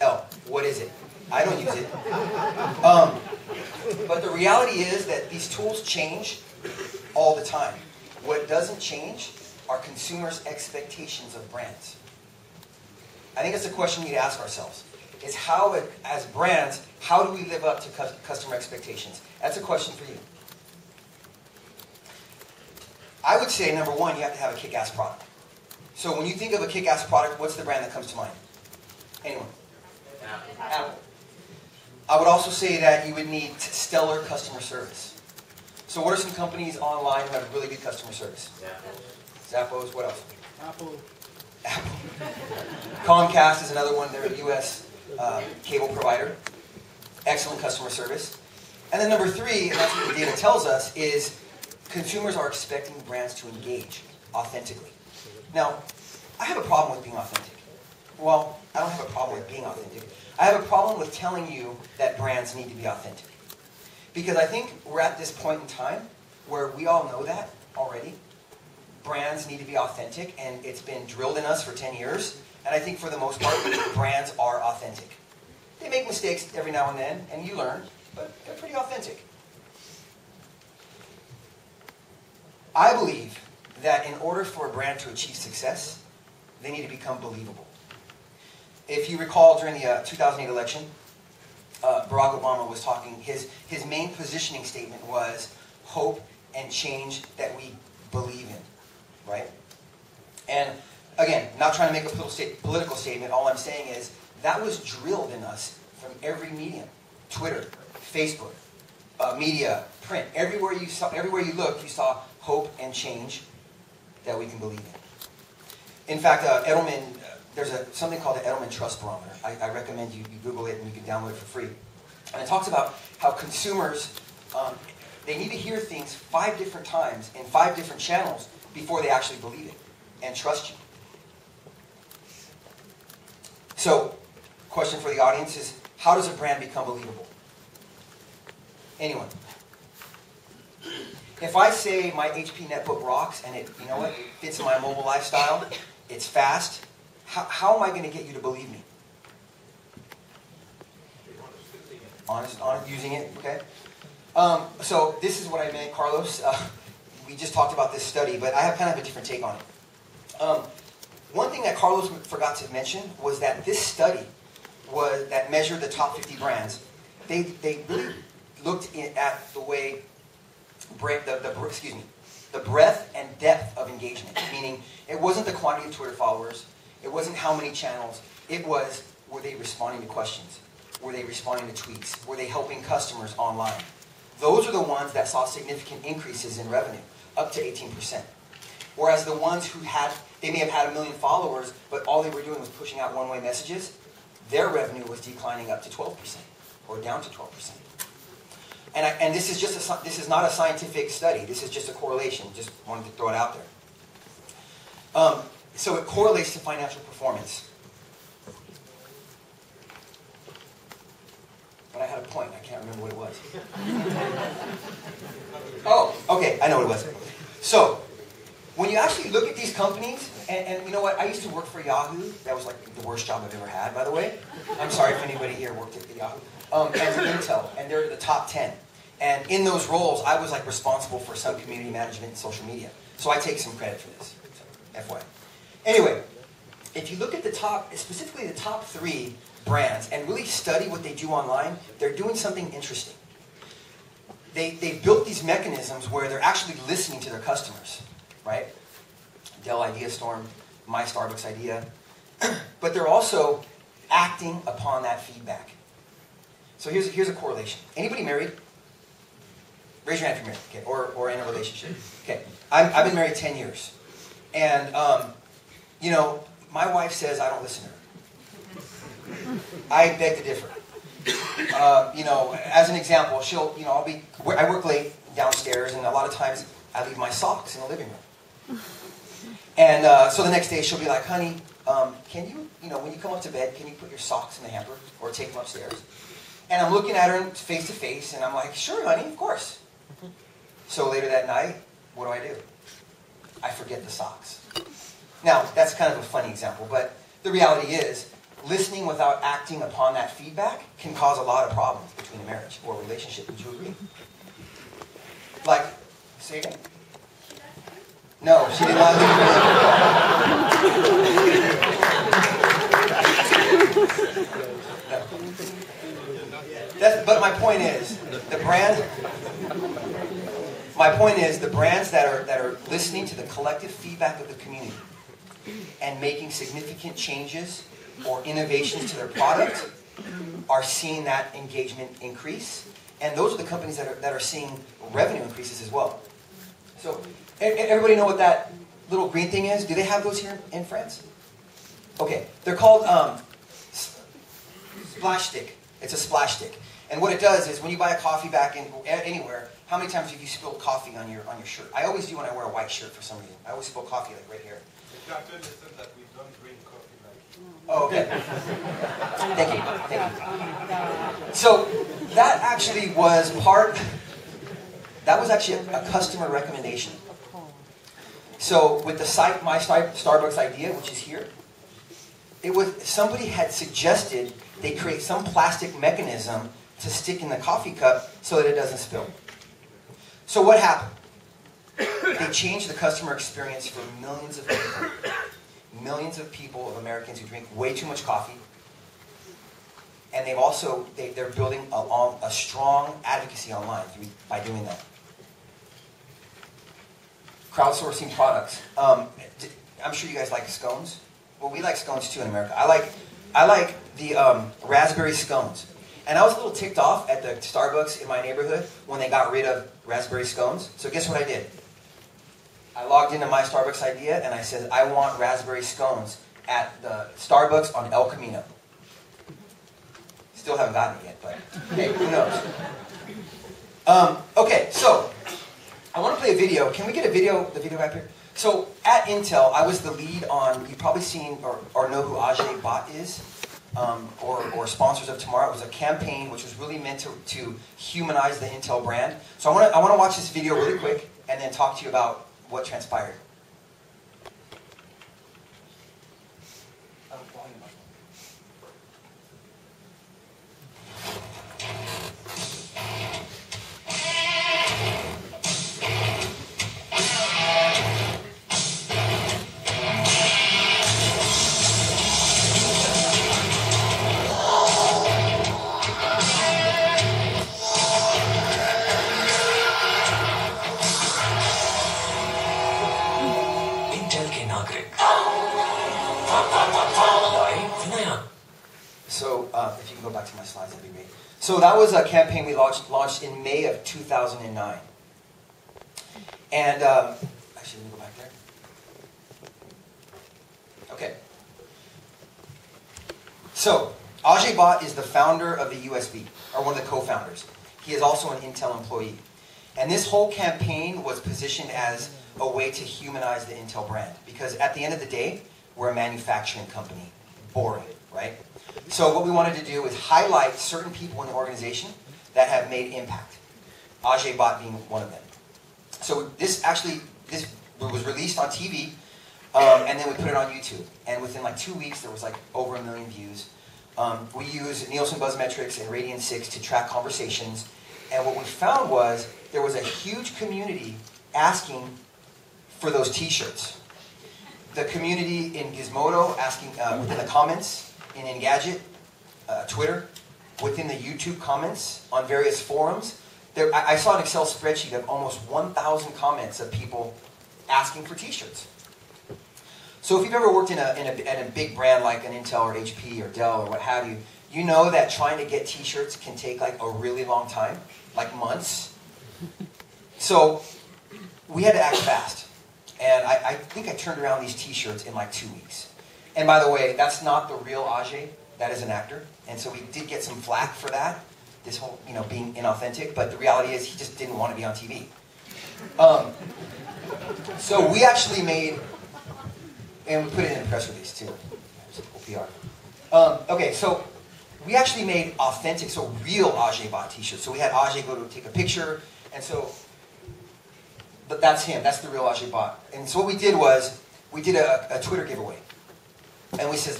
L. What is it? I don't use it. Um, but the reality is that these tools change all the time. What doesn't change are consumers' expectations of brands. I think it's a question we need to ask ourselves. Is how, as brands, how do we live up to customer expectations? That's a question for you. I would say, number one, you have to have a kick-ass product. So when you think of a kick-ass product, what's the brand that comes to mind? Anyone? Apple. Apple. I would also say that you would need stellar customer service. So what are some companies online who have really good customer service? Zappos. Zappos, what else? Apple. Apple. Comcast is another one. They're a U.S. Uh, cable provider. Excellent customer service. And then number three, and that's what the data tells us, is consumers are expecting brands to engage authentically. Now, I have a problem with being authentic. Well, I don't have a problem with being authentic. I have a problem with telling you that brands need to be authentic. Because I think we're at this point in time where we all know that already. Brands need to be authentic, and it's been drilled in us for 10 years. And I think for the most part, brands are authentic. They make mistakes every now and then, and you learn, but they're pretty authentic. I believe that in order for a brand to achieve success, they need to become believable. If you recall during the uh, 2008 election, uh, Barack Obama was talking, his, his main positioning statement was hope and change that we believe in, right? And again, not trying to make a political statement, all I'm saying is that was drilled in us from every medium Twitter, Facebook, uh, media, print. Everywhere you, saw, everywhere you looked, you saw hope and change that we can believe in. In fact, uh, Edelman, there's a, something called the Edelman Trust Barometer. I, I, recommend you, you Google it and you can download it for free. And it talks about how consumers, um, they need to hear things five different times in five different channels before they actually believe it and trust you. So, question for the audience is, how does a brand become believable? Anyone? If I say my HP netbook rocks and it, you know what, fits my mobile lifestyle, it's fast, how, how am I going to get you to believe me? Honest, honest, using it, okay? Um, so this is what I meant, Carlos. Uh, we just talked about this study, but I have kind of a different take on it. Um, one thing that Carlos forgot to mention was that this study was that measured the top 50 brands. They, they really looked at the way the, the, excuse me, the breadth and depth of engagement. Meaning, it wasn't the quantity of Twitter followers, it wasn't how many channels, it was were they responding to questions? Were they responding to tweets? Were they helping customers online? Those are the ones that saw significant increases in revenue, up to 18%. Whereas the ones who had, they may have had a million followers, but all they were doing was pushing out one way messages, their revenue was declining up to 12% or down to 12%. And, I, and this is just a, this is not a scientific study. This is just a correlation. Just wanted to throw it out there. Um, so it correlates to financial performance. But I had a point. I can't remember what it was. oh, okay. I know what it was. So when you actually look at these companies, and, and, you know what? I used to work for Yahoo. That was like the worst job I've ever had, by the way. I'm sorry if anybody here worked at Yahoo. Um, and Intel, and they're the top 10. And in those roles, I was like responsible for some community management and social media. So I take some credit for this. So, FY. Anyway, if you look at the top, specifically the top three brands, and really study what they do online, they're doing something interesting. They, they built these mechanisms where they're actually listening to their customers, right? Dell IdeaStorm, My Starbucks Idea. but they're also acting upon that feedback. So here's, here's a correlation. Anybody married? Raise your hand if you're married, okay, or, or in a relationship. Okay, i have been married 10 years. And, um, you know, my wife says I don't listen to her. I beg to differ. Uh, you know, as an example, she'll, you know, I'll be, I work late downstairs, and a lot of times I leave my socks in the living room. And uh, so the next day she'll be like, honey, um, can you, you know, when you come up to bed, can you put your socks in the hamper or take them upstairs? And I'm looking at her face to face, and I'm like, sure, honey, of course. So later that night, what do I do? I forget the socks. Now, that's kind of a funny example, but the reality is, listening without acting upon that feedback can cause a lot of problems between a marriage or a relationship. Would you agree? Like, say again? No, she did not That's, but my point is, the brand. My point is, the brands that are that are listening to the collective feedback of the community and making significant changes or innovations to their product are seeing that engagement increase. And those are the companies that are, that are seeing revenue increases as well. So, everybody know what that little green thing is? Do they have those here in France? Okay, they're called um, splash stick. It's a splash stick. And what it does is when you buy a coffee back in anywhere, how many times have you spilled coffee on your on your shirt? I always do when I wear a white shirt for some reason. I always spill coffee like right here. You have to understand that we don't drink coffee like. Oh, okay. Thank you. Thank you. So that actually was part. That was actually a, a customer recommendation. So with the site, my Starbucks idea, which is here, it was somebody had suggested they create some plastic mechanism to stick in the coffee cup so that it doesn't spill. So what happened? They changed the customer experience for millions of people. Millions of people, of Americans who drink way too much coffee. And they've also, they, are building a, a strong advocacy online by doing that. Crowdsourcing products. Um, I'm sure you guys like scones. Well, we like scones too in America. I like, I like the um, raspberry scones. And I was a little ticked off at the Starbucks in my neighborhood when they got rid of raspberry scones. So guess what I did? I logged into my Starbucks idea and I said, I want raspberry scones at the Starbucks on El Camino. Still haven't gotten it yet, but hey, who knows? Um, okay, so I want to play a video. Can we get a video, the video back here? So at Intel, I was the lead on, you've probably seen or, or know who Ajay Bhatt is um, or, or, sponsors of tomorrow. It was a campaign which was really meant to, to humanize the Intel brand. So I want to I want to watch this video really quick and then talk to you about what transpired. So that was a campaign we launched, launched in May of 2009. And, um, actually, let me go back there. Okay. So, Ajay Bhatt is the founder of the USB, or one of the co-founders. He is also an Intel employee. And this whole campaign was positioned as a way to humanize the Intel brand. Because at the end of the day, we're a manufacturing company. Boring, right? So what we wanted to do is highlight certain people in the organization that have made impact. Ajay Bhatt being one of them. So this actually this was released on TV, um, and then we put it on YouTube. And within like two weeks, there was like over a million views. Um, we use Nielsen Buzzmetrics and Radian6 to track conversations. And what we found was there was a huge community asking for those T-shirts. The community in Gizmodo asking uh, within the comments in Engadget, uh, Twitter, within the YouTube comments on various forums. There, I, I saw an Excel spreadsheet of almost 1,000 comments of people asking for T-shirts. So if you've ever worked in a, in, a, in a big brand like an Intel or HP or Dell or what have you, you know that trying to get T-shirts can take like a really long time, like months. So we had to act fast. And I, I think I turned around these T-shirts in like two weeks. And by the way, that's not the real Ajay. That is an actor. And so we did get some flack for that, this whole, you know, being inauthentic. But the reality is he just didn't want to be on TV. Um, so we actually made, and we put it in a press release too. PR. Um, okay, so we actually made authentic, so real Ajay Bhatt t-shirts. So we had Ajay go to take a picture, and so but that's him. That's the real Ajay Bhatt. And so what we did was we did a, a Twitter giveaway. And we says,